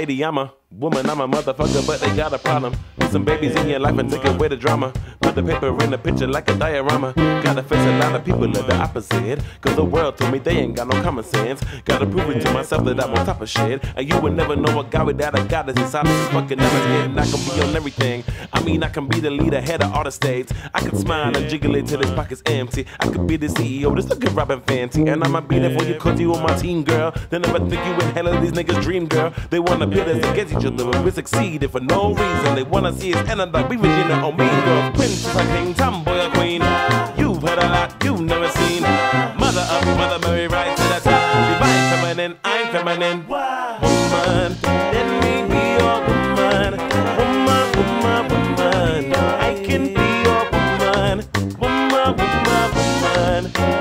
lady, I'm a woman, I'm a motherfucker, but they got a problem. Put some babies in your life and take away the drama. Put the paper in the picture like a diorama. Gotta face a lot of people of the opposite. Cause the world told me they ain't got no common sense. Gotta prove it to myself that I'm on top of shit. And you would never know a guy without a goddess inside of his fucking never And I can be on everything. I mean, I can be the leader, head of all the states. I can smile and jiggle it till his pockets empty. I could be the CEO, just look at Robyn Fenty. And I'ma be there for you cause you on my team, girl. They never think you in hell of these niggas' dream, girl. They wanna pit us against each other, but we succeed if for no reason. They wanna see us end up like we Regina or me, girl. Princess, I'm feminine. Wow. Woman, let me be your woman. Woman, woman, woman. I can be your woman. Woman, woman, woman.